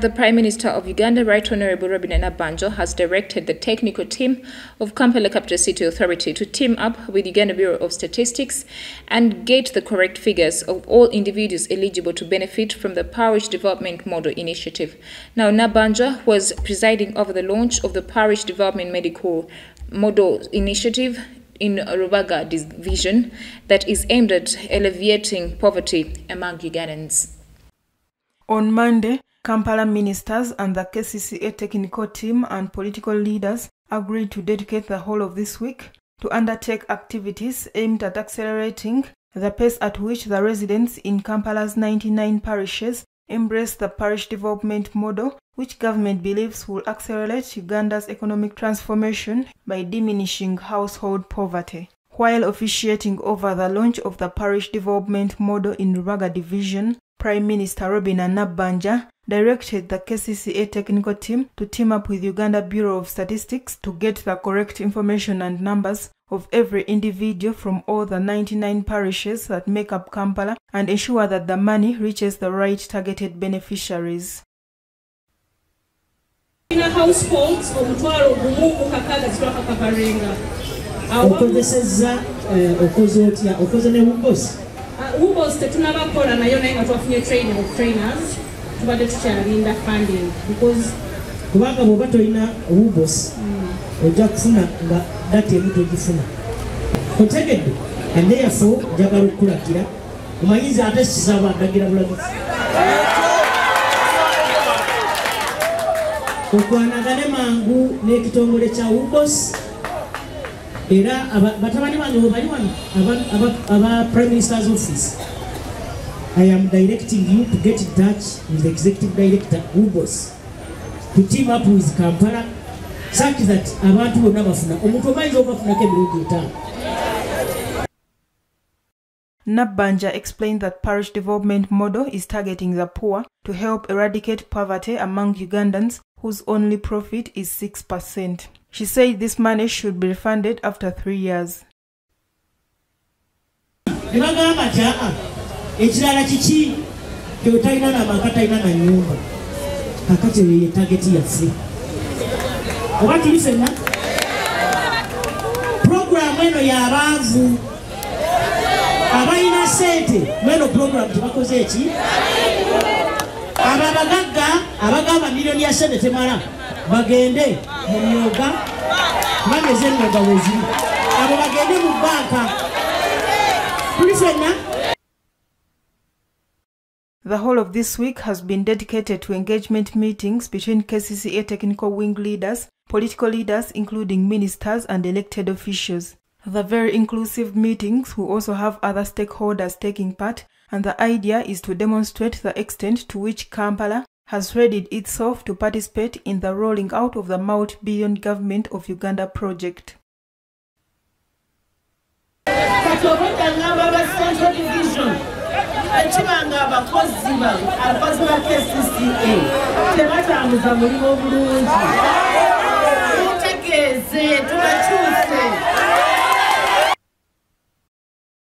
The Prime Minister of Uganda, Right Honorable Robinah Nabbanja, has directed the technical team of Kampala Capital City Authority to team up with the Uganda Bureau of Statistics and get the correct figures of all individuals eligible to benefit from the Parish Development Model Initiative. Now, Nabbanja was presiding over the launch of the Parish Development Medical Model Initiative in Rubaga Division that is aimed at alleviating poverty among Ugandans. On Monday, Kampala ministers and the KCCA technical team and political leaders agreed to dedicate the whole of this week to undertake activities aimed at accelerating the pace at which the residents in Kampala's 99 parishes embrace the parish development model, which government believes will accelerate Uganda's economic transformation by diminishing household poverty. While officiating over the launch of the parish development model in Rubaga division, Prime Minister Robinah Nabbanja directed the KCCA technical team to team up with Uganda Bureau of Statistics to get the correct information and numbers of every individual from all the 99 parishes that make up Kampala and ensure that the money reaches the right targeted beneficiaries. okozesezza okoze otya okoze ne wubos wubos tetunabakola nayo naye nga twafunye training of trainers tubadde tukyalinda funding because kubanga bw'oba tolina wubos ojja kufuna nga data emu togifuna. Otegedde ande yaffe njagala okukulagira omanyiza ate sisaba ndagira bulagizi okwanagane mangu n'ekitongole kya wubos era batabani bange webali wano aba prime minister's office I am directing you to get in touch with the executive director Ubos to team up with Kampala such that abantu bonna bafuna omuntu omayinza obafunako emirundi etaano Nabbanja explained that parish development model is targeting the poor to help eradicate poverty among Ugandans whose only profit is 6%. She said this money should be refunded after three years. Ekirala kiki? Kyotalina namaka talina na nyumba. Kakati eyo yetageti yaffe oba tuli fenna puroguramu eno yabanvu abalina sente mweno puroguramu tebakoze eki abo abagagga abagamba miliyoni ya sente temala bagende mu myoga kubanga ez'emyoga weziri. Abo bagende mu banka tuli fenna The whole of this week has been dedicated to engagement meetings between KCCA technical wing leaders, political leaders, including ministers and elected officials. The very inclusive meetings will also have other stakeholders taking part, and the idea is to demonstrate the extent to which Kampala has readied itself to participate in the rolling out of the multi billion Government of Uganda project.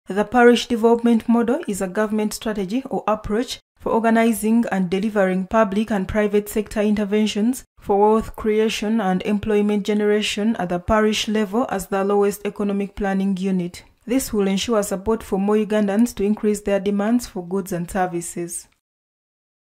The parish development model is a government strategy or approach for organizing and delivering public and private sector interventions for wealth creation and employment generation at the parish level as the lowest economic planning unit. This will ensure support for more Ugandans to increase their demands for goods and services.